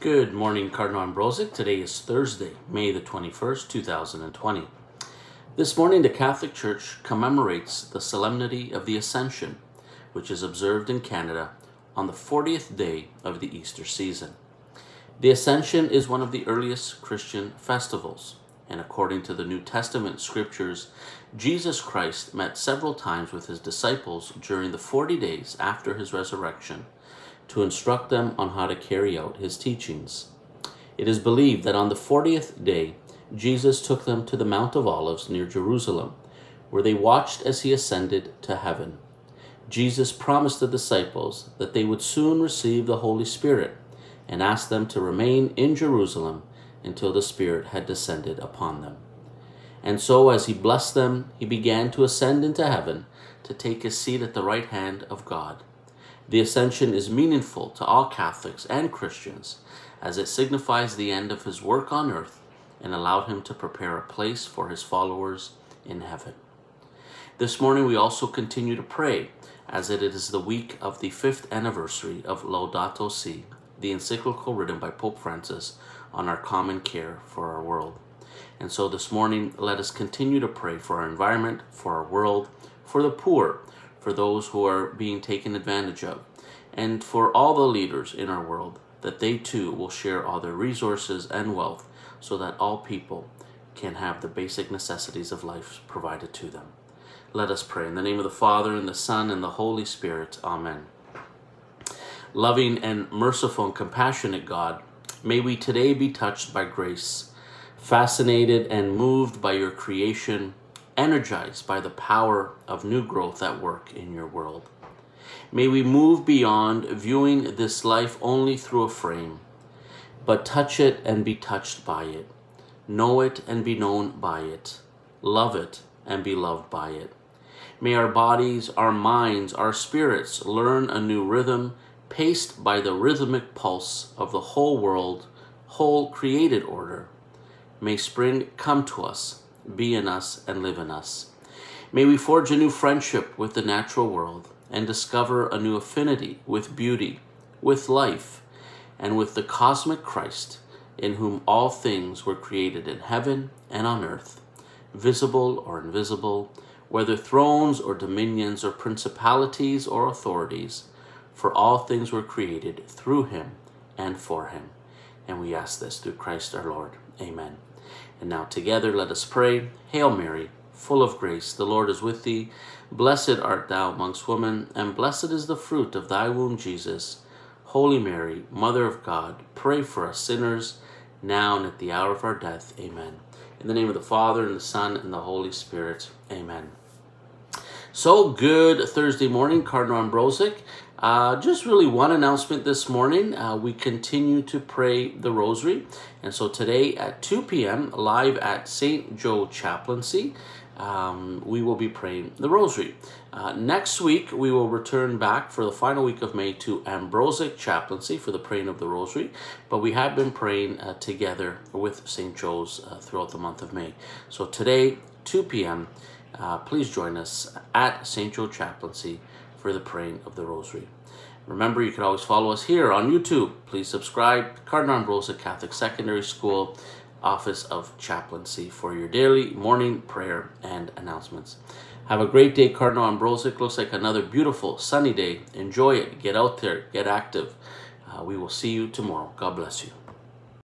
Good morning, Cardinal Ambrozic. Today is Thursday, May the 21st, 2020. This morning, the Catholic Church commemorates the Solemnity of the Ascension, which is observed in Canada on the 40th day of the Easter season. The Ascension is one of the earliest Christian festivals, and according to the New Testament scriptures, Jesus Christ met several times with his disciples during the 40 days after his resurrection to instruct them on how to carry out his teachings. It is believed that on the 40th day, Jesus took them to the Mount of Olives near Jerusalem, where they watched as he ascended to heaven. Jesus promised the disciples that they would soon receive the Holy Spirit and asked them to remain in Jerusalem until the Spirit had descended upon them. And so, as he blessed them, he began to ascend into heaven to take his seat at the right hand of God. The ascension is meaningful to all Catholics and Christians as it signifies the end of his work on earth and allowed him to prepare a place for his followers in heaven. This morning we also continue to pray as it is the week of the fifth anniversary of Laudato Si, the encyclical written by Pope Francis on our common care for our world. And so this morning, let us continue to pray for our environment, for our world, for the poor, for those who are being taken advantage of, and for all the leaders in our world, that they too will share all their resources and wealth so that all people can have the basic necessities of life provided to them. Let us pray. In the name of the Father, and the Son, and the Holy Spirit. Amen. Loving and merciful and compassionate God, may we today be touched by grace, fascinated and moved by your creation, energized by the power of new growth at work in your world. May we move beyond viewing this life only through a frame, but touch it and be touched by it, know it and be known by it, love it and be loved by it. May our bodies, our minds, our spirits learn a new rhythm paced by the rhythmic pulse of the whole world, whole created order. May spring come to us be in us, and live in us. May we forge a new friendship with the natural world and discover a new affinity with beauty, with life, and with the cosmic Christ in whom all things were created in heaven and on earth, visible or invisible, whether thrones or dominions or principalities or authorities, for all things were created through him and for him. And we ask this through Christ our Lord. Amen. And now together let us pray. Hail Mary, full of grace, the Lord is with thee. Blessed art thou amongst women, and blessed is the fruit of thy womb, Jesus. Holy Mary, Mother of God, pray for us sinners, now and at the hour of our death. Amen. In the name of the Father, and the Son, and the Holy Spirit. Amen. So good Thursday morning, Cardinal Ambrozic. Uh, just really one announcement this morning. Uh, we continue to pray the Rosary. And so today at 2 p.m., live at St. Joe Chaplaincy, um, we will be praying the Rosary. Uh, next week, we will return back for the final week of May to Ambrozic Chaplaincy for the praying of the Rosary. But we have been praying uh, together with St. Joe's uh, throughout the month of May. So today, 2 p.m., uh, please join us at St. Joe Chaplaincy for the praying of the Rosary. Remember, you can always follow us here on YouTube. Please subscribe, Cardinal Ambrozic Catholic Secondary School, Office of Chaplaincy for your daily morning prayer and announcements. Have a great day, Cardinal Ambrozic. Looks like another beautiful sunny day. Enjoy it. Get out there. Get active. Uh, we will see you tomorrow. God bless you.